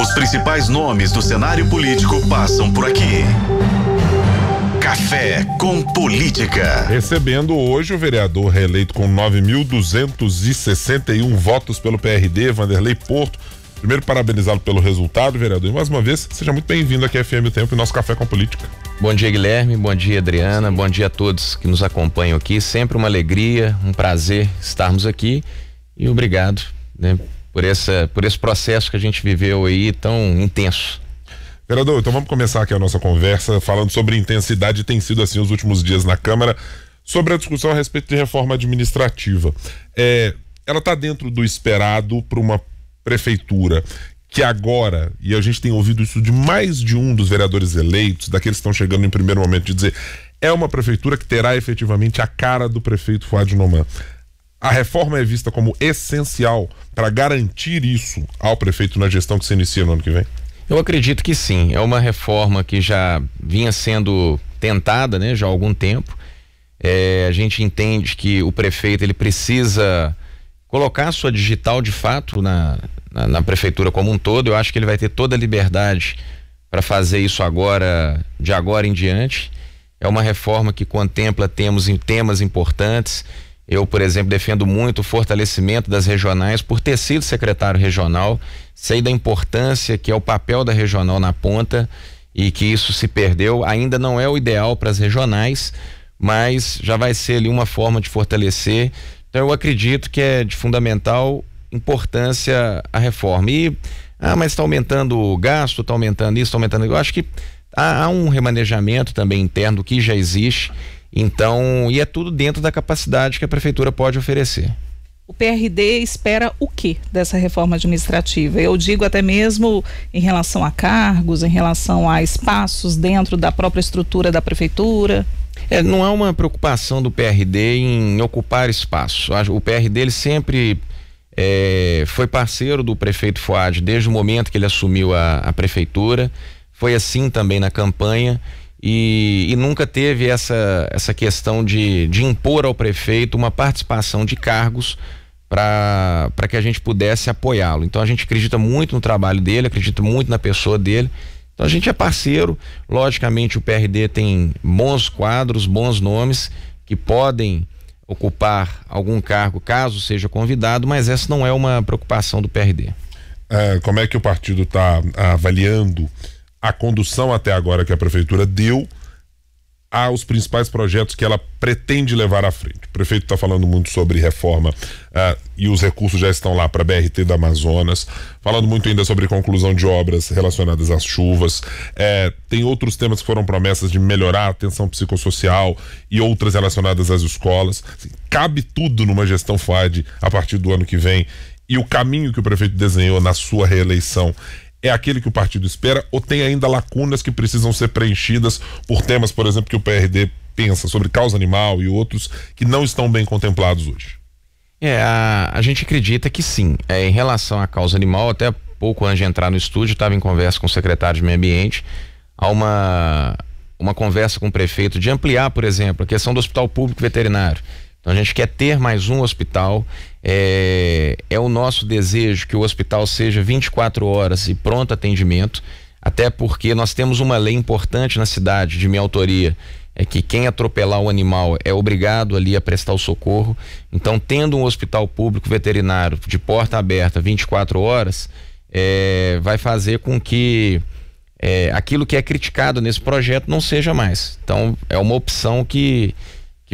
Os principais nomes do cenário político passam por aqui. Café com Política. Recebendo hoje o vereador reeleito com 9.261 votos pelo PRD, Vanderlei Porto. Primeiro, parabenizá-lo pelo resultado, vereador. E mais uma vez, seja muito bem-vindo aqui à FM o Tempo e nosso Café com Política. Bom dia, Guilherme. Bom dia, Adriana. Bom dia a todos que nos acompanham aqui. Sempre uma alegria, um prazer estarmos aqui. E obrigado né, por, essa, por esse processo que a gente viveu aí tão intenso. Vereador, então vamos começar aqui a nossa conversa falando sobre intensidade, tem sido assim os últimos dias na Câmara, sobre a discussão a respeito de reforma administrativa. É, ela está dentro do esperado para uma prefeitura que agora, e a gente tem ouvido isso de mais de um dos vereadores eleitos, daqueles que estão chegando em primeiro momento, de dizer é uma prefeitura que terá efetivamente a cara do prefeito Fuad Noman. A reforma é vista como essencial para garantir isso ao prefeito na gestão que se inicia no ano que vem? Eu acredito que sim. É uma reforma que já vinha sendo tentada, né, já há algum tempo. É, a gente entende que o prefeito ele precisa colocar sua digital de fato na, na, na prefeitura como um todo. Eu acho que ele vai ter toda a liberdade para fazer isso agora, de agora em diante. É uma reforma que contempla temos em temas importantes eu, por exemplo, defendo muito o fortalecimento das regionais por ter sido secretário regional, sei da importância que é o papel da regional na ponta e que isso se perdeu. Ainda não é o ideal para as regionais, mas já vai ser ali uma forma de fortalecer. Então eu acredito que é de fundamental importância a reforma. E, ah, mas está aumentando o gasto, está aumentando isso, está aumentando. Eu acho que há, há um remanejamento também interno que já existe então, e é tudo dentro da capacidade que a prefeitura pode oferecer. O PRD espera o que dessa reforma administrativa? Eu digo até mesmo em relação a cargos, em relação a espaços dentro da própria estrutura da prefeitura. É, não é uma preocupação do PRD em ocupar espaço. O PRD ele sempre é, foi parceiro do prefeito Fuad desde o momento que ele assumiu a, a prefeitura. Foi assim também na campanha e, e, nunca teve essa, essa questão de, de impor ao prefeito uma participação de cargos para que a gente pudesse apoiá-lo. Então a gente acredita muito no trabalho dele, acredita muito na pessoa dele. Então a gente é parceiro. Logicamente o PRD tem bons quadros, bons nomes que podem ocupar algum cargo caso seja convidado, mas essa não é uma preocupação do PRD. É, como é que o partido está avaliando a condução até agora que a prefeitura deu aos principais projetos que ela pretende levar à frente. O prefeito está falando muito sobre reforma uh, e os recursos já estão lá para a BRT do Amazonas, falando muito ainda sobre conclusão de obras relacionadas às chuvas. É, tem outros temas que foram promessas de melhorar a atenção psicossocial e outras relacionadas às escolas. Assim, cabe tudo numa gestão FAD a partir do ano que vem. E o caminho que o prefeito desenhou na sua reeleição é aquele que o partido espera ou tem ainda lacunas que precisam ser preenchidas por temas, por exemplo, que o PRD pensa sobre causa animal e outros que não estão bem contemplados hoje? É, a, a gente acredita que sim. É, em relação à causa animal, até pouco antes de entrar no estúdio, estava em conversa com o secretário de Meio Ambiente. Há uma, uma conversa com o prefeito de ampliar, por exemplo, a questão do hospital público veterinário. Então a gente quer ter mais um hospital. É, é o nosso desejo que o hospital seja 24 horas e pronto atendimento, até porque nós temos uma lei importante na cidade de minha autoria, é que quem atropelar o animal é obrigado ali a prestar o socorro. Então, tendo um hospital público veterinário de porta aberta 24 horas, é, vai fazer com que é, aquilo que é criticado nesse projeto não seja mais. Então, é uma opção que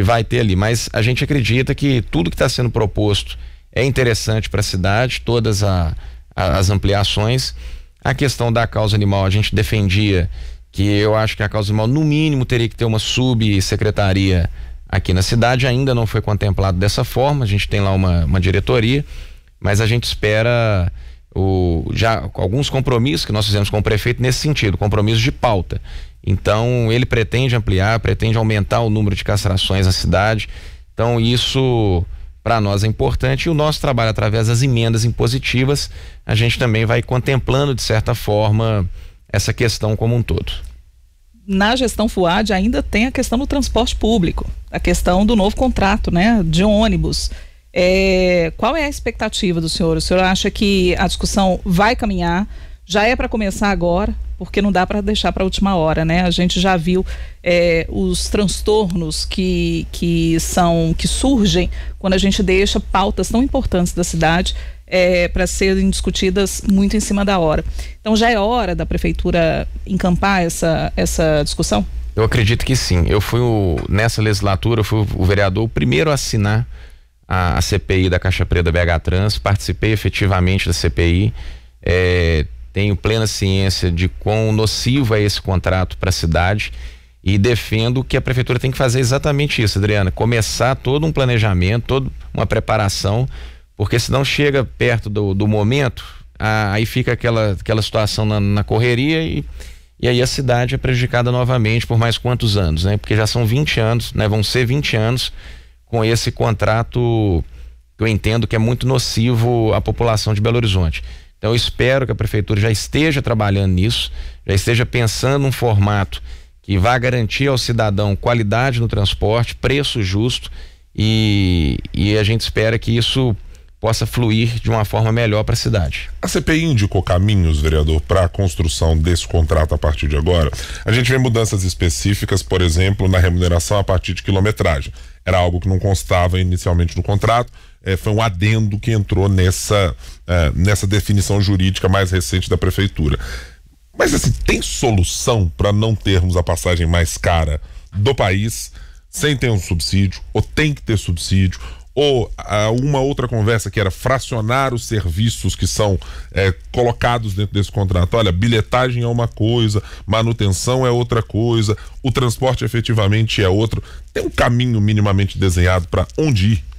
que vai ter ali. Mas a gente acredita que tudo que está sendo proposto é interessante para a cidade, todas a, a, as ampliações. A questão da causa animal, a gente defendia que eu acho que a causa animal, no mínimo, teria que ter uma subsecretaria aqui na cidade. Ainda não foi contemplado dessa forma, a gente tem lá uma, uma diretoria, mas a gente espera o, já alguns compromissos que nós fizemos com o prefeito nesse sentido, compromissos de pauta. Então, ele pretende ampliar, pretende aumentar o número de castrações na cidade. Então, isso para nós é importante. E o nosso trabalho, através das emendas impositivas, a gente também vai contemplando, de certa forma, essa questão como um todo. Na gestão FUAD ainda tem a questão do transporte público, a questão do novo contrato né, de ônibus. É, qual é a expectativa do senhor? O senhor acha que a discussão vai caminhar? Já é para começar agora, porque não dá para deixar para a última hora, né? A gente já viu é, os transtornos que, que são que surgem quando a gente deixa pautas tão importantes da cidade é, para serem discutidas muito em cima da hora. Então já é hora da prefeitura encampar essa, essa discussão? Eu acredito que sim. Eu fui o, nessa legislatura, eu fui o vereador o primeiro a assinar a, a CPI da Caixa Preta BH Trans, participei efetivamente da CPI. É, tenho plena ciência de quão nocivo é esse contrato para a cidade e defendo que a prefeitura tem que fazer exatamente isso, Adriana, começar todo um planejamento, toda uma preparação, porque senão chega perto do, do momento, aí fica aquela, aquela situação na, na correria e, e aí a cidade é prejudicada novamente por mais quantos anos, né? Porque já são 20 anos, né? Vão ser 20 anos com esse contrato que eu entendo que é muito nocivo à população de Belo Horizonte. Então eu espero que a prefeitura já esteja trabalhando nisso, já esteja pensando um formato que vá garantir ao cidadão qualidade no transporte, preço justo e, e a gente espera que isso possa fluir de uma forma melhor para a cidade. A CPI indicou caminhos, vereador, para a construção desse contrato a partir de agora. A gente vê mudanças específicas, por exemplo, na remuneração a partir de quilometragem. Era algo que não constava inicialmente no contrato é, foi um adendo que entrou nessa, é, nessa definição jurídica mais recente da prefeitura. Mas assim, tem solução para não termos a passagem mais cara do país sem ter um subsídio, ou tem que ter subsídio, ou ah, uma outra conversa que era fracionar os serviços que são é, colocados dentro desse contrato. Olha, bilhetagem é uma coisa, manutenção é outra coisa, o transporte efetivamente é outro. Tem um caminho minimamente desenhado para onde ir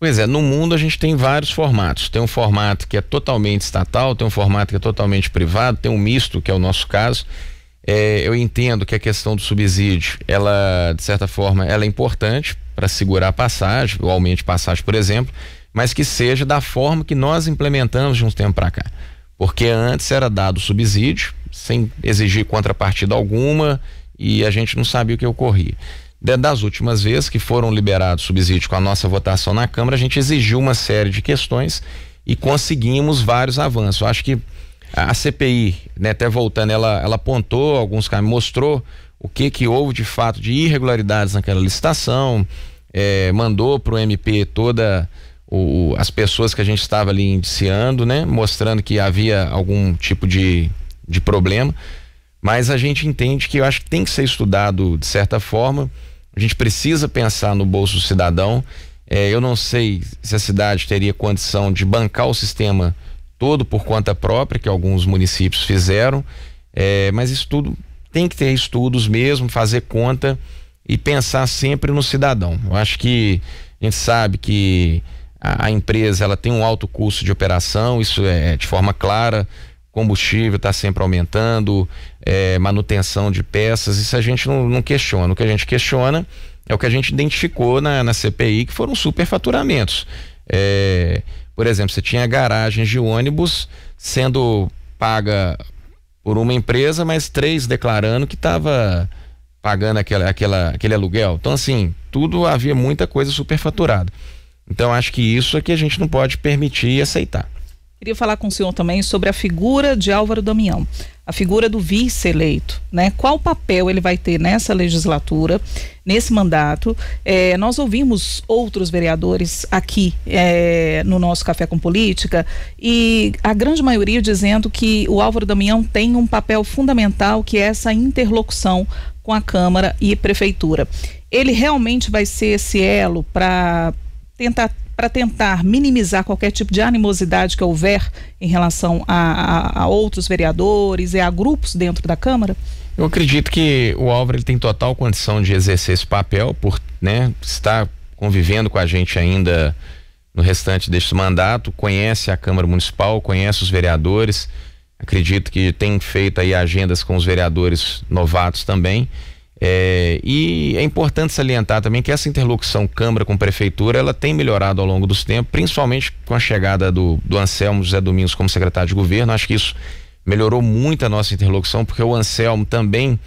Pois é, no mundo a gente tem vários formatos. Tem um formato que é totalmente estatal, tem um formato que é totalmente privado, tem um misto, que é o nosso caso. É, eu entendo que a questão do subsídio, ela, de certa forma, ela é importante para segurar a passagem, o aumento de passagem, por exemplo, mas que seja da forma que nós implementamos de uns tempos para cá. Porque antes era dado subsídio, sem exigir contrapartida alguma, e a gente não sabia o que ocorria das últimas vezes que foram liberados subsídios com a nossa votação na Câmara, a gente exigiu uma série de questões e conseguimos vários avanços. Eu acho que a CPI, né, até voltando, ela, ela apontou alguns caminhos, mostrou o que que houve de fato de irregularidades naquela licitação, é, mandou para o MP toda o, as pessoas que a gente estava ali indiciando, né, mostrando que havia algum tipo de, de problema. Mas a gente entende que eu acho que tem que ser estudado de certa forma a gente precisa pensar no bolso do cidadão. É, eu não sei se a cidade teria condição de bancar o sistema todo por conta própria, que alguns municípios fizeram, é, mas isso tudo tem que ter estudos mesmo, fazer conta e pensar sempre no cidadão. Eu acho que a gente sabe que a, a empresa ela tem um alto custo de operação, isso é de forma clara combustível está sempre aumentando, é, manutenção de peças, isso a gente não, não, questiona. O que a gente questiona é o que a gente identificou na, na CPI, que foram superfaturamentos. É, por exemplo, você tinha garagens de ônibus sendo paga por uma empresa, mas três declarando que estava pagando aquela, aquela, aquele aluguel. Então, assim, tudo havia muita coisa superfaturada. Então, acho que isso é que a gente não pode permitir e aceitar. Queria falar com o senhor também sobre a figura de Álvaro Damião, a figura do vice-eleito, né? Qual papel ele vai ter nessa legislatura, nesse mandato? É, nós ouvimos outros vereadores aqui é, no nosso Café com Política e a grande maioria dizendo que o Álvaro Damião tem um papel fundamental que é essa interlocução com a Câmara e Prefeitura. Ele realmente vai ser esse elo para tentar para tentar minimizar qualquer tipo de animosidade que houver em relação a, a, a, outros vereadores e a grupos dentro da Câmara? Eu acredito que o Álvaro ele tem total condição de exercer esse papel por né, estar convivendo com a gente ainda no restante deste mandato, conhece a Câmara Municipal, conhece os vereadores, acredito que tem feito aí agendas com os vereadores novatos também. É, e é importante salientar também que essa interlocução Câmara com Prefeitura ela tem melhorado ao longo dos tempos, principalmente com a chegada do, do Anselmo José Domingos como secretário de governo. Acho que isso melhorou muito a nossa interlocução, porque o Anselmo também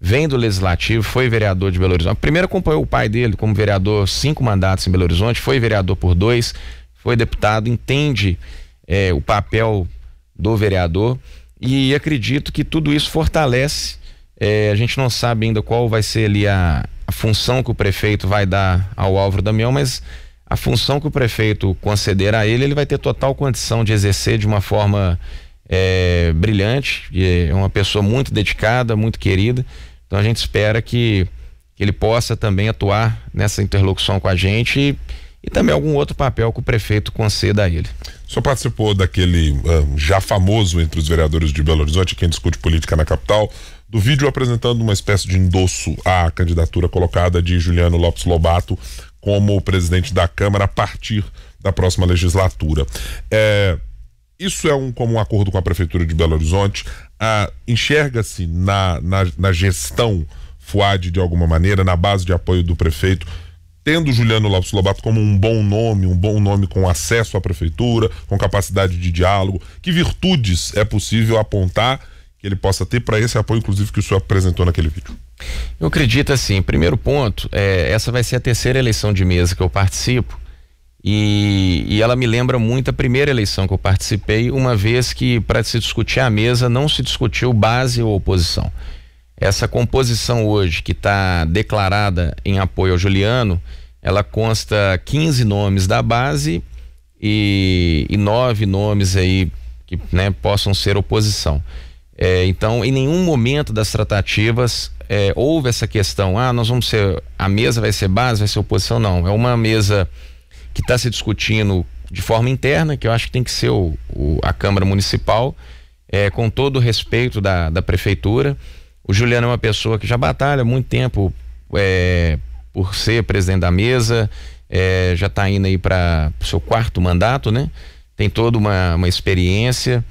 vem do Legislativo, foi vereador de Belo Horizonte. Primeiro acompanhou o pai dele como vereador, cinco mandatos em Belo Horizonte, foi vereador por dois, foi deputado, entende é, o papel do vereador e acredito que tudo isso fortalece. É, a gente não sabe ainda qual vai ser ali a, a função que o prefeito vai dar ao Álvaro Damião, mas a função que o prefeito conceder a ele, ele vai ter total condição de exercer de uma forma é, brilhante. É uma pessoa muito dedicada, muito querida. Então a gente espera que, que ele possa também atuar nessa interlocução com a gente e, e também algum outro papel que o prefeito conceda a ele. O senhor participou daquele uh, já famoso entre os vereadores de Belo Horizonte, quem discute política na capital, do vídeo apresentando uma espécie de endosso à candidatura colocada de Juliano Lopes Lobato como presidente da Câmara a partir da próxima legislatura. É, isso é um como um acordo com a Prefeitura de Belo Horizonte. Ah, Enxerga-se na, na, na gestão FUAD de alguma maneira, na base de apoio do prefeito, tendo Juliano Lopes Lobato como um bom nome, um bom nome com acesso à prefeitura, com capacidade de diálogo, que virtudes é possível apontar que ele possa ter para esse apoio, inclusive, que o senhor apresentou naquele vídeo? Eu acredito assim, primeiro ponto, é, essa vai ser a terceira eleição de mesa que eu participo e, e ela me lembra muito a primeira eleição que eu participei, uma vez que para se discutir a mesa não se discutiu base ou oposição. Essa composição hoje que está declarada em apoio ao Juliano, ela consta 15 nomes da base e, e nove nomes aí que né, possam ser oposição. É, então, em nenhum momento das tratativas é, houve essa questão, ah, nós vamos ser, a mesa vai ser base, vai ser oposição, não. É uma mesa que está se discutindo de forma interna, que eu acho que tem que ser o, o a Câmara Municipal, é, com todo o respeito da, da Prefeitura. O Juliano é uma pessoa que já batalha muito tempo é, por ser presidente da mesa, é, já está indo aí para o seu quarto mandato, né? Tem toda uma, uma experiência.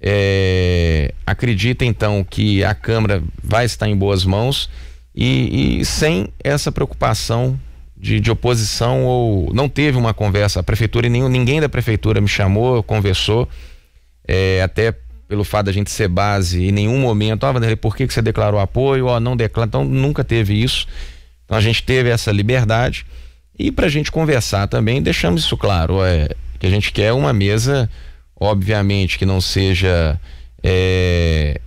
É, acredita então que a Câmara vai estar em boas mãos e, e sem essa preocupação de, de, oposição ou não teve uma conversa. A prefeitura, nenhum, ninguém da prefeitura me chamou, conversou, é, até pelo fato da gente ser base, em nenhum momento, ah, Vanderlei, por que, que você declarou apoio? Ó, não declara. Então nunca teve isso. Então a gente teve essa liberdade. E para a gente conversar também, deixamos isso claro, é, que a gente quer uma mesa obviamente que não seja é,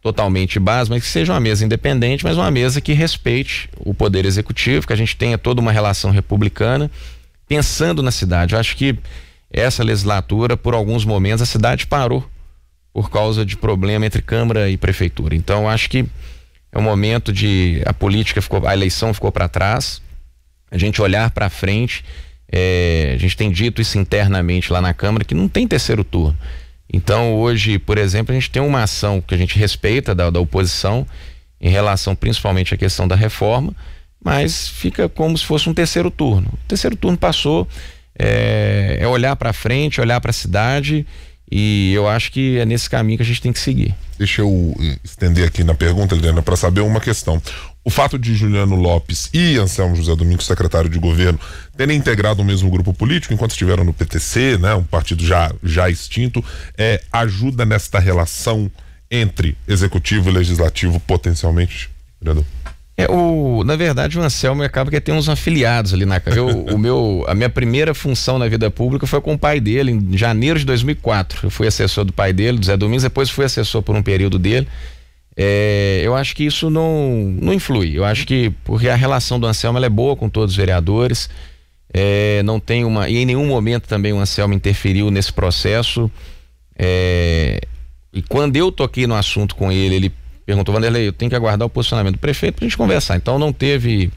totalmente base, mas que seja uma mesa independente, mas uma mesa que respeite o poder executivo, que a gente tenha toda uma relação republicana, pensando na cidade. Eu acho que essa legislatura, por alguns momentos, a cidade parou por causa de problema entre Câmara e Prefeitura. Então, acho que é um momento de a política ficou, a eleição ficou para trás, a gente olhar para frente é, a gente tem dito isso internamente lá na Câmara que não tem terceiro turno. Então, hoje, por exemplo, a gente tem uma ação que a gente respeita da, da oposição em relação principalmente à questão da reforma, mas fica como se fosse um terceiro turno. O terceiro turno passou, é, é olhar para frente, olhar para a cidade e eu acho que é nesse caminho que a gente tem que seguir. Deixa eu eh, estender aqui na pergunta, Helena, para saber uma questão o fato de Juliano Lopes e Anselmo José Domingos, secretário de governo, terem integrado o mesmo grupo político enquanto estiveram no PTC, né, um partido já, já extinto, é, ajuda nesta relação entre executivo e legislativo potencialmente, vereador? É, o, na verdade, o Anselmo acaba que tem uns afiliados ali na eu, o meu A minha primeira função na vida pública foi com o pai dele, em janeiro de 2004. Eu fui assessor do pai dele, do Zé Domingos, depois fui assessor por um período dele. É, eu acho que isso não, não influi. Eu acho que porque a relação do Anselmo é boa com todos os vereadores. É, não tem uma e em nenhum momento também o Anselmo interferiu nesse processo. É, e quando eu toquei no assunto com ele, ele perguntou: Vanderlei, eu tenho que aguardar o posicionamento do prefeito para a gente conversar. Então não teve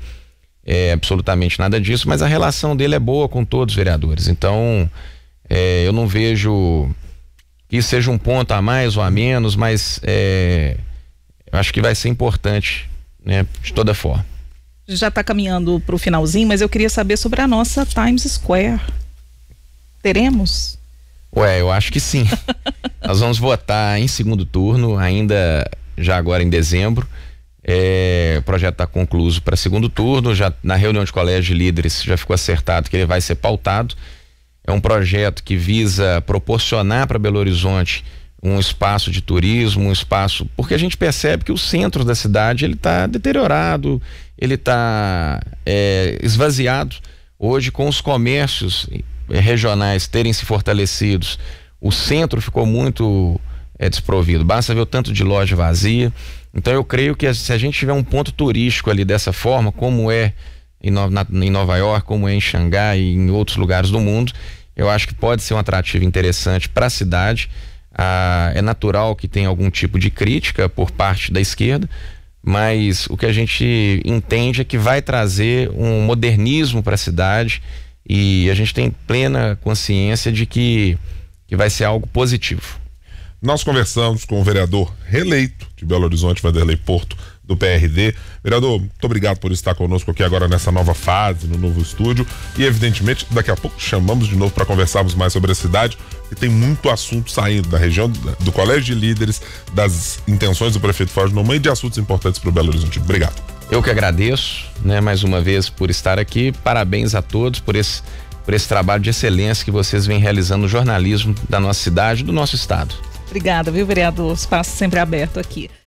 é, absolutamente nada disso, mas a relação dele é boa com todos os vereadores. Então é, eu não vejo que seja um ponto a mais ou a menos, mas é, eu acho que vai ser importante, né, de toda forma. Já está caminhando para o finalzinho, mas eu queria saber sobre a nossa Times Square. Teremos? Ué, eu acho que sim. Nós vamos votar em segundo turno, ainda já agora em dezembro. É, o projeto está concluído para segundo turno. Já na reunião de colégio de líderes já ficou acertado que ele vai ser pautado. É um projeto que visa proporcionar para Belo Horizonte um espaço de turismo, um espaço, porque a gente percebe que o centro da cidade ele está deteriorado, ele está é, esvaziado. Hoje, com os comércios é, regionais terem se fortalecidos, o centro ficou muito é, desprovido. Basta ver o tanto de loja vazia. Então eu creio que se a gente tiver um ponto turístico ali dessa forma, como é em, Nova York, como é em Xangai e em outros lugares do mundo, eu acho que pode ser um atrativo interessante para a cidade. Ah, é natural que tenha algum tipo de crítica por parte da esquerda, mas o que a gente entende é que vai trazer um modernismo para a cidade e a gente tem plena consciência de que, que vai ser algo positivo. Nós conversamos com o vereador reeleito de Belo Horizonte, Vanderlei Porto, do PRD. Vereador, muito obrigado por estar conosco aqui agora nessa nova fase, no novo estúdio. E, evidentemente, daqui a pouco chamamos de novo para conversarmos mais sobre a cidade, e tem muito assunto saindo da região do, Colégio de Líderes, das intenções do prefeito Fábio Noman e de assuntos importantes para o Belo Horizonte. Obrigado. Eu que agradeço, né, mais uma vez por estar aqui. Parabéns a todos por esse, por esse trabalho de excelência que vocês vêm realizando no jornalismo da nossa cidade, do nosso estado. Obrigada, viu, vereador? Espaço sempre aberto aqui.